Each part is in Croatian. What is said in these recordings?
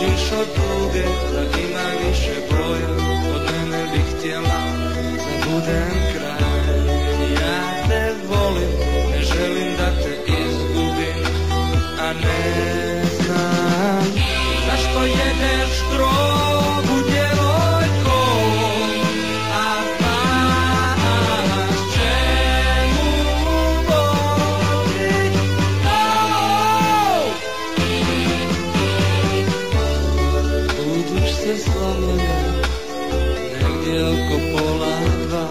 біжиш одруге, та і навіщо броя, одне не бігтєма не буде. Buduć se slomljena negdje oko pola dva.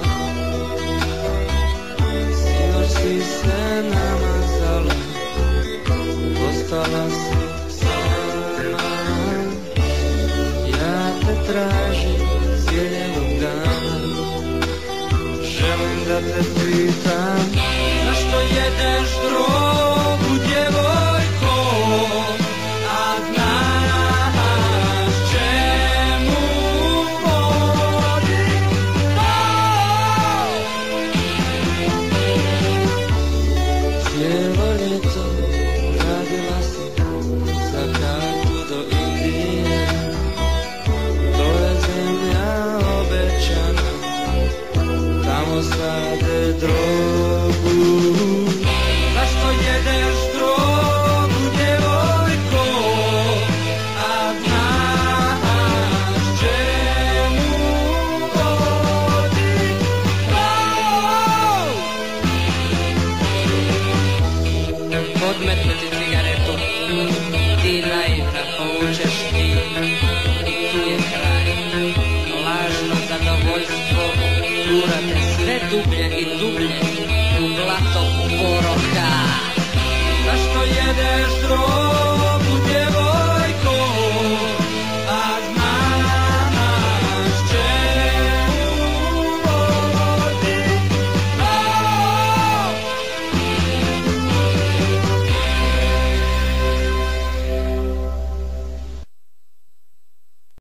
Sinoć si se namazala, ostala si sama. Ja te tražim cijelog dana Želim da te pitam Podmetnuti cigaretu, ti naivna povučeš ti i tu je kraj. Lažno zadovoljstvo gurate sve dublje i dublje u blato poroka.